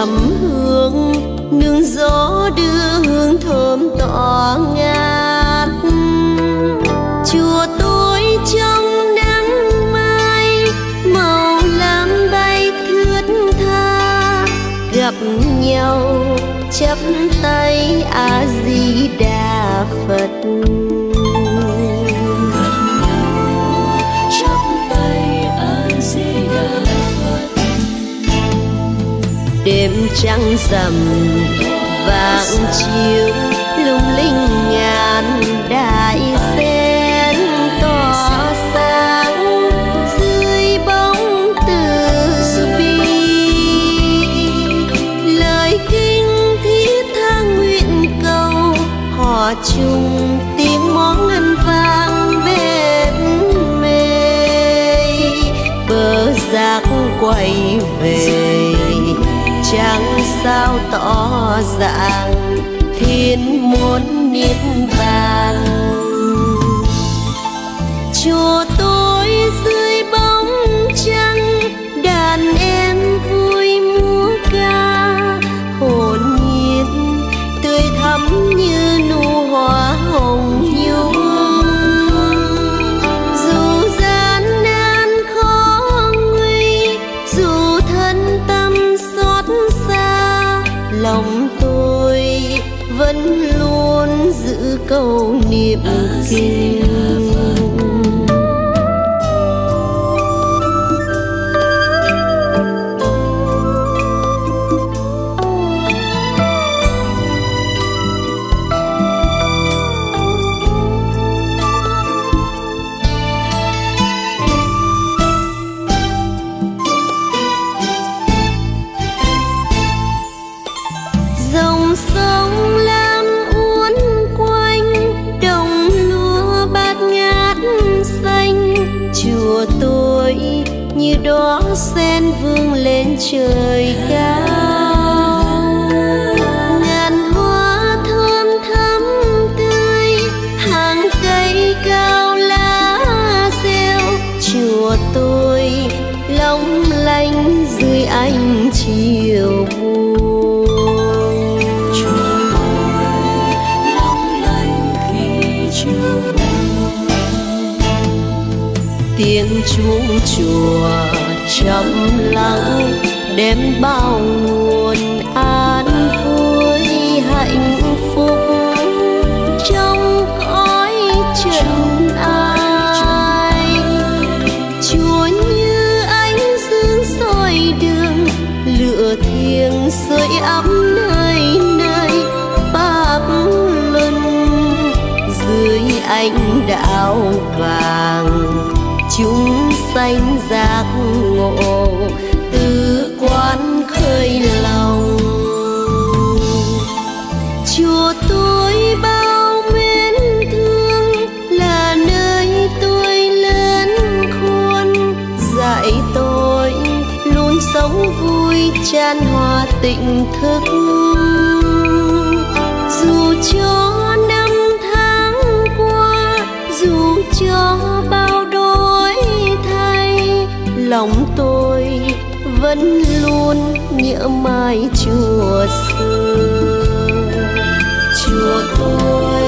trầm hương, nương gió đưa hương thơm tỏa ngát. Chùa tối trong nắng mai, màu lam bay thướt tha. Gặp nhau, chắp tay a di đà phật. Đêm trăng rằm vàng chiều lung linh ngàn đại sen tỏ sáng dưới bóng từ bi. Lời kinh thiết tha nguyện cầu họ chung tiếng món ngân vang bên mê. Bờ giác quay về chẳng sao tỏ ràng thiên muốn niết bàn. Luôn giữ câu niệm kinh dòng sông như đóa sen vương lên trời cao. Ngàn hoa thơm thắm tươi, hàng cây cao lá rêu. Chùa tôi long lanh dưới ánh chiều. Tiếng chuông chùa trầm lắng đem bao nguồn an vui, hạnh phúc trong cõi trần ai. Chúa như ánh dương soi đường, lửa thiêng sưởi ấm nơi nơi, pháp luân dưới ánh đạo vàng chúng sanh giác ngộ từ quán khơi lòng. Chùa tôi bao mến thương là nơi tôi lớn khôn. Dạy tôi luôn sống vui, chan hòa tịnh thức. Dù chưa lòng tôi vẫn luôn nhớ mãi chùa xưa chùa tôi